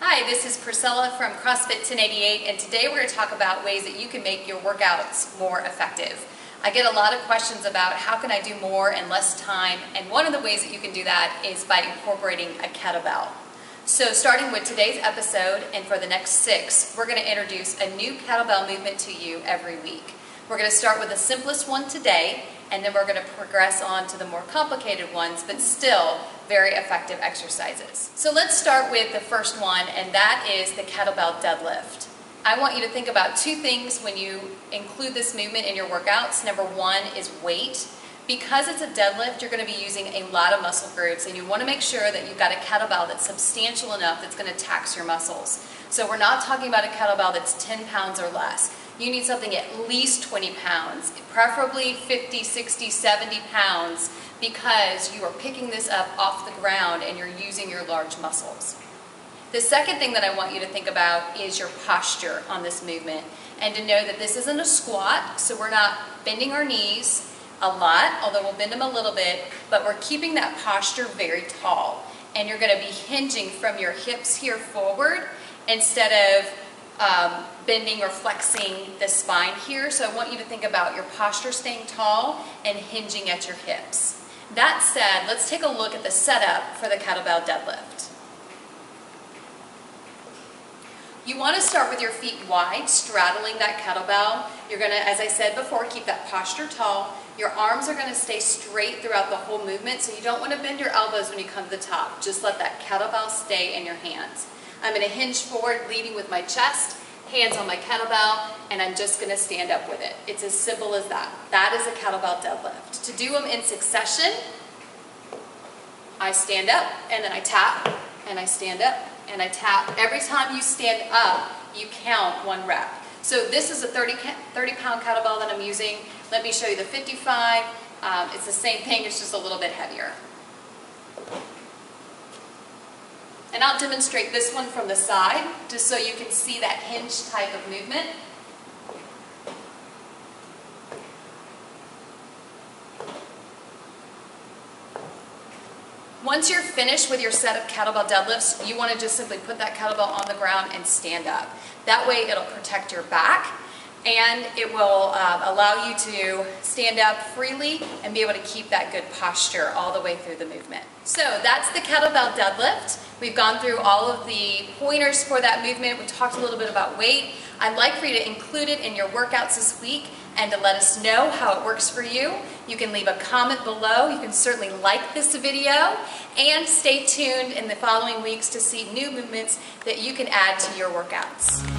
Hi, this is Priscilla from CrossFit 1088 and today we're going to talk about ways that you can make your workouts more effective. I get a lot of questions about how can I do more in less time and one of the ways that you can do that is by incorporating a kettlebell. So starting with today's episode and for the next six, we're going to introduce a new kettlebell movement to you every week. We're going to start with the simplest one today and then we're going to progress on to the more complicated ones, but still very effective exercises. So let's start with the first one, and that is the kettlebell deadlift. I want you to think about two things when you include this movement in your workouts. Number one is weight. Because it's a deadlift, you're going to be using a lot of muscle groups, and you want to make sure that you've got a kettlebell that's substantial enough that's going to tax your muscles. So we're not talking about a kettlebell that's 10 pounds or less you need something at least 20 pounds, preferably 50, 60, 70 pounds, because you are picking this up off the ground and you're using your large muscles. The second thing that I want you to think about is your posture on this movement and to know that this isn't a squat, so we're not bending our knees a lot, although we'll bend them a little bit, but we're keeping that posture very tall. And you're going to be hinging from your hips here forward instead of um, bending or flexing the spine here. So I want you to think about your posture staying tall and hinging at your hips. That said, let's take a look at the setup for the kettlebell deadlift. You want to start with your feet wide, straddling that kettlebell. You're going to, as I said before, keep that posture tall. Your arms are going to stay straight throughout the whole movement, so you don't want to bend your elbows when you come to the top. Just let that kettlebell stay in your hands. I'm going to hinge forward, leading with my chest, hands on my kettlebell, and I'm just going to stand up with it. It's as simple as that. That is a kettlebell deadlift. To do them in succession, I stand up, and then I tap, and I stand up, and I tap. Every time you stand up, you count one rep. So this is a 30, 30 pound kettlebell that I'm using. Let me show you the 55. Um, it's the same thing, it's just a little bit heavier. And I'll demonstrate this one from the side, just so you can see that hinge type of movement. Once you're finished with your set of kettlebell deadlifts, you want to just simply put that kettlebell on the ground and stand up. That way it'll protect your back and it will uh, allow you to stand up freely and be able to keep that good posture all the way through the movement. So that's the kettlebell deadlift. We've gone through all of the pointers for that movement. We talked a little bit about weight. I'd like for you to include it in your workouts this week and to let us know how it works for you. You can leave a comment below. You can certainly like this video and stay tuned in the following weeks to see new movements that you can add to your workouts.